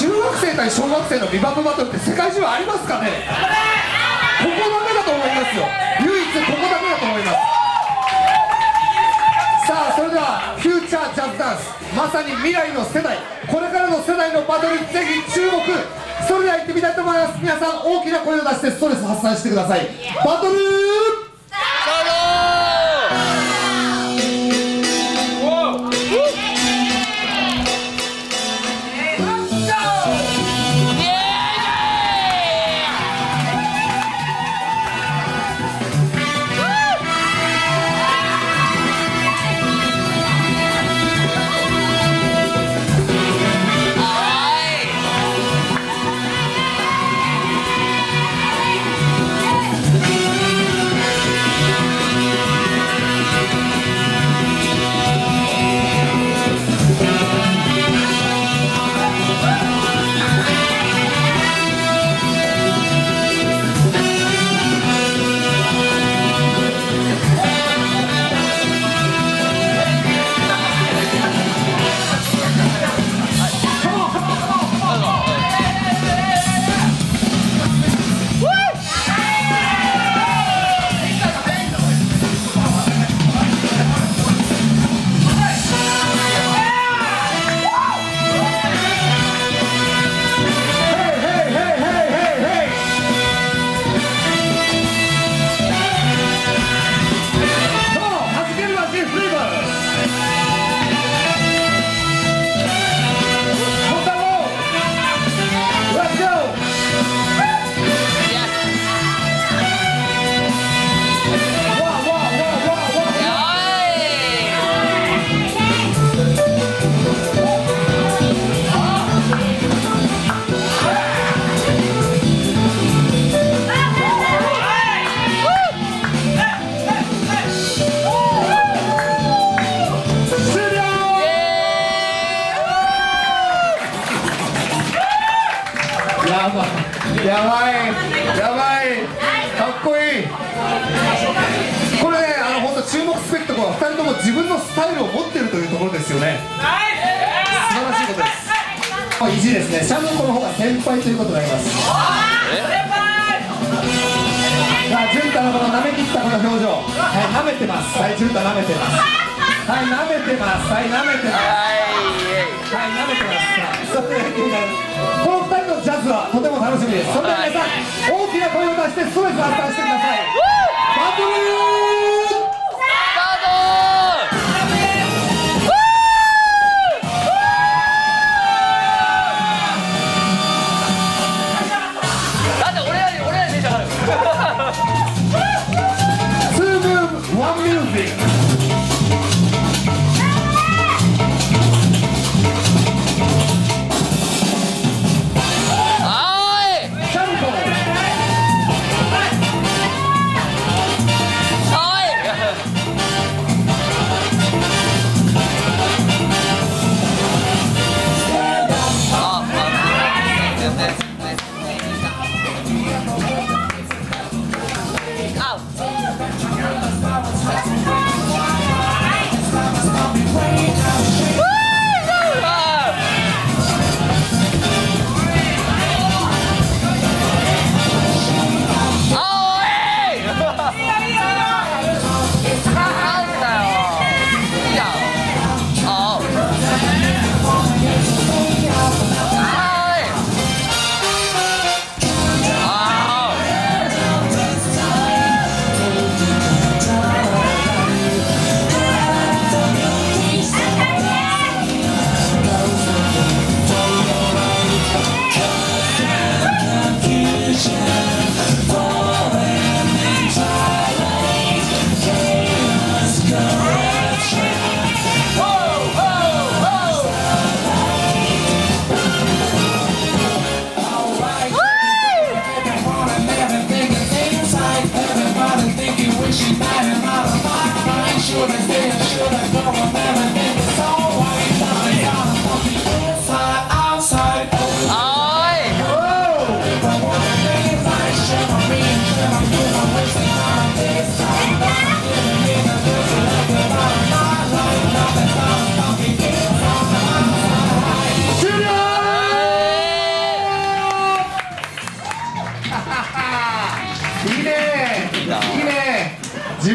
中学生対小学生のビバップバトルって世界中はありますかね？ここだけだと思いますよ。唯一ここだけだと思います。さあそれではフューチャージャズダンス。まさに未来の世代。これからの世代のバトルぜひ注目。それでは行ってみたいと思います。皆さん大きな声を出してストレス発散してください。バトルやばい。かっこいい。これねあの本当注目すべきところは2人とも自分のスタイルを持ってるというところですよね。素晴らしいことです。意地ですね。シャムコの方が先輩ということになります。さあ潤太のこの舐めきったこの表情。はい舐めてます。はい潤太舐めてますはい舐めてます。はい舐めてます。はい舐めてます。それでは気になるこの2人のジャズはとても楽しみですそれでは皆さん大きな声を出してストレス発散してください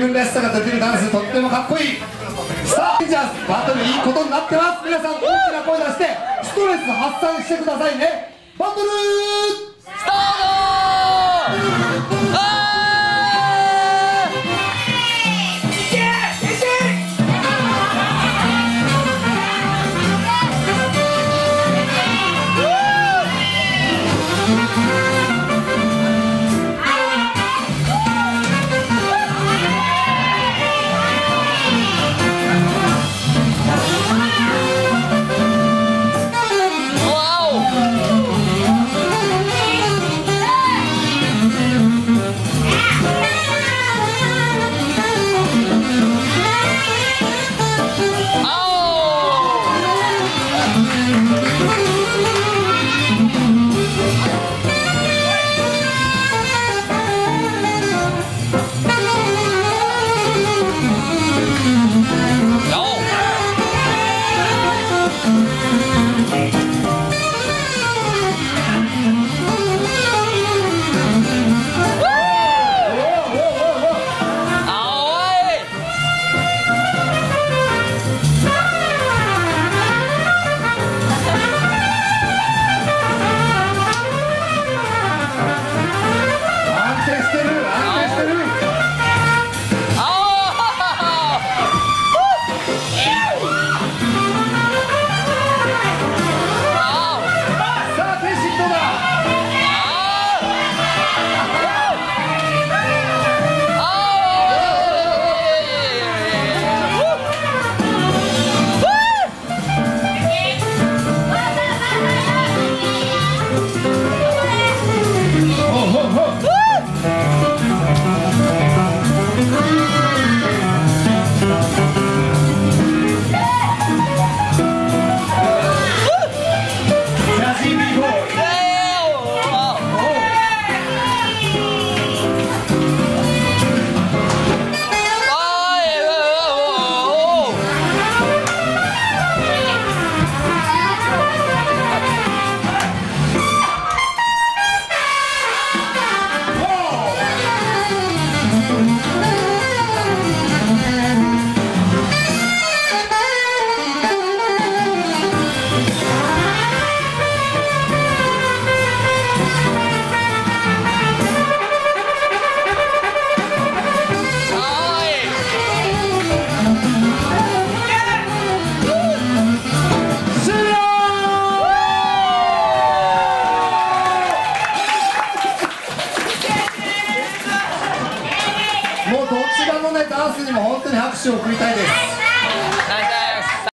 分らしさが出てるダンスとってもかっこいい。さあレンジャーズバトルいいことになってます。皆さん大きな声出してストレス発散してくださいね。バトルスタート